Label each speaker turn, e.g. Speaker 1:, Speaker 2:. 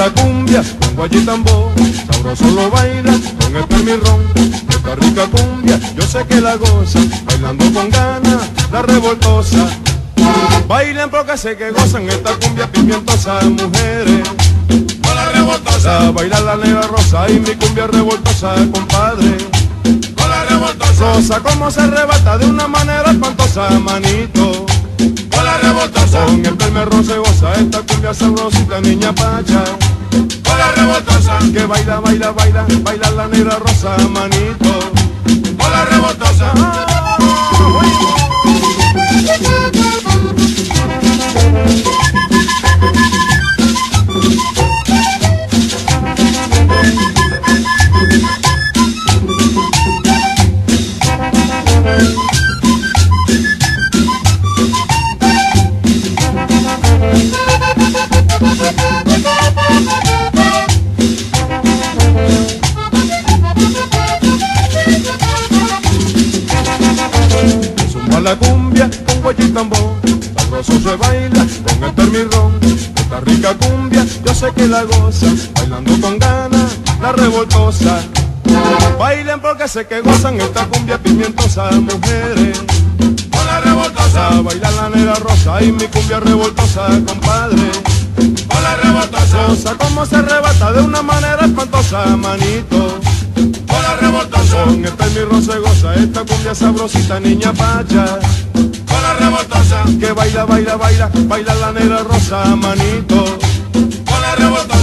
Speaker 1: la cumbia con guayitambó, sabroso lo baila con el permirrón. Esta rica cumbia, yo sé que la goza, bailando con ganas, la revoltosa. Bailen porque sé que gozan esta cumbia pimientosa
Speaker 2: de mujeres.
Speaker 1: Baila la negra rosa y mi cumbia revoltosa, compadre.
Speaker 2: con la revoltosa,
Speaker 1: Rosa como se arrebata de una manera espantosa, manito.
Speaker 2: con la revoltosa,
Speaker 1: Con el permerrón se goza esta cumbia sabrosita, niña pacha.
Speaker 2: con la revoltosa,
Speaker 1: Que baila, baila, baila, baila la negra rosa, manito.
Speaker 2: con la revoltosa.
Speaker 1: La cumbia con guayi y tambor, sabroso se baila con el permirrón. Esta rica cumbia, yo sé que la goza, bailando con ganas, la revoltosa. Bailen porque sé que gozan esta cumbia pimientosa, mujeres.
Speaker 2: Con la revoltosa,
Speaker 1: A bailar la negra rosa y mi cumbia revoltosa, compadre.
Speaker 2: con la revoltosa,
Speaker 1: como se arrebata de una manera espantosa, manito.
Speaker 2: con la revoltosa,
Speaker 1: Con el permirrón se goza esta cumbia sabrosita, niña pacha.
Speaker 2: con la revoltosa,
Speaker 1: Que baila, baila, baila, baila la negra rosa, manito.
Speaker 2: con la revoltosa.